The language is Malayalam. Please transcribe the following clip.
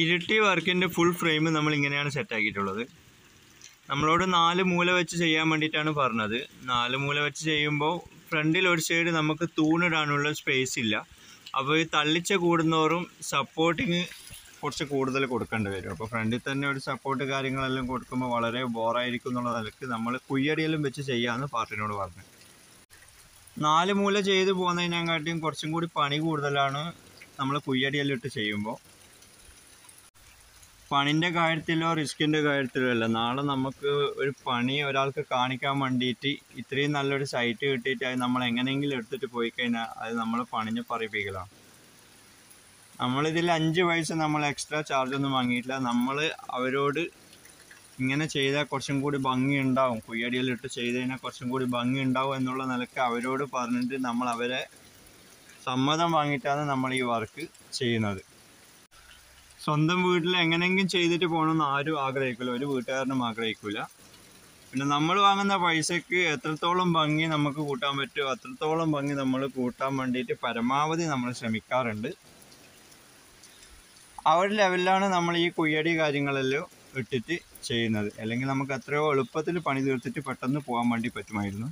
ഇരട്ടി വർക്കിന്റെ ഫുൾ ഫ്രെയിം നമ്മൾ ഇങ്ങനെയാണ് സെറ്റാക്കിയിട്ടുള്ളത് നമ്മളോട് നാല് മൂല വെച്ച് ചെയ്യാൻ വേണ്ടിയിട്ടാണ് പറഞ്ഞത്. നാല് മൂല വെച്ച് ചെയ്യുമ്പോൾ ഫ്രണ്ടിൽ ഒരു സൈഡ് നമുക്ക് തൂണിടാനുള്ള സ്പേസ് ഇല്ല. അപ്പോൾ ഈ തള്ളിച്ച കൂടുന്നോറും സപ്പോർട്ടിങ് കുറച്ച് കൂടുതൽ കൊടുക്കേണ്ടി വരും. അപ്പോൾ ഫ്രണ്ടിൽ തന്നെ ഒരു സപ്പോർട്ട് കാര്യങ്ങളെല്ലാം കൊടുക്കുമ്പോൾ വളരെ ബോറായിരിക്കും എന്നുള്ള നിലയ്ക്ക് നമ്മൾ കുയ്യടിയെല്ലാം വെച്ച് ചെയ്യാമെന്ന് പാർട്ടിനോട് പറഞ്ഞു. നാല് മൂല ചെയ്ത് പോകുന്നതിനെക്കാട്ടിയും കുറച്ചും കൂടി പണി കൂടുതലാണ് നമ്മൾ കുയ്യടിയെല്ലാം ഇട്ട് ചെയ്യുമ്പോൾ പണിന്റെ കാര്യത്തിലോ റിസ്കിന്റെ കാര്യത്തിലോ അല്ല. നാളെ നമുക്ക് ഒരു പണി ഒരാൾക്ക് കാണിക്കാൻ വേണ്ടിയിട്ട് ഇത്രയും നല്ലൊരു സൈറ്റ് കിട്ടിയിട്ട് അത് നമ്മൾ എങ്ങനെയെങ്കിലും എടുത്തിട്ട് പോയി കഴിഞ്ഞാൽ അത് നമ്മൾ പണിഞ്ഞ് പറയിപ്പിക്കലാണ് നമ്മളിതിൽ അഞ്ച് പൈസ നമ്മൾ എക്സ്ട്രാ ചാർജ് ഒന്നും വാങ്ങിയിട്ടില്ല. നമ്മൾ അവരോട് ഇങ്ങനെ ചെയ്താൽ കുറച്ചും കൂടി ഭംഗി ഉണ്ടാവും. കുയ്യടിയിലിട്ട് ചെയ്ത് കഴിഞ്ഞാൽ കുറച്ചും കൂടി ഭംഗി ഉണ്ടാവും എന്നുള്ള നിലയ്ക്ക് അവരോട് പറഞ്ഞിട്ട് നമ്മൾ അവരെ സമ്മതം വാങ്ങിയിട്ടാണ് നമ്മൾ ഈ വർക്ക് ചെയ്യുന്നത്. സ്വന്തം വീട്ടിൽ എങ്ങനെയെങ്കിലും ചെയ്തിട്ട് പോകണമെന്ന് ആരും ആഗ്രഹിക്കില്ല ഒരു വീട്ടുകാരനും ആഗ്രഹിക്കില്ല പിന്നെ നമ്മൾ വാങ്ങുന്ന പൈസക്ക് എത്രത്തോളം ഭംഗി നമുക്ക് കൂട്ടാൻ പറ്റുമോ അത്രത്തോളം ഭംഗി നമ്മൾ കൂട്ടാൻ വേണ്ടിയിട്ട് പരമാവധി നമ്മൾ ശ്രമിക്കാറുണ്ട്. ആ ഒരു ലെവലിലാണ് നമ്മൾ ഈ കുയ്യടി കാര്യങ്ങളെല്ലാം ഇട്ടിട്ട് ചെയ്യുന്നത്. അല്ലെങ്കിൽ നമുക്ക് എത്രയോ എളുപ്പത്തിൽ പണി തീർത്തിട്ട് പെട്ടെന്ന് പോകാൻ വേണ്ടി പറ്റുമായിരുന്നു.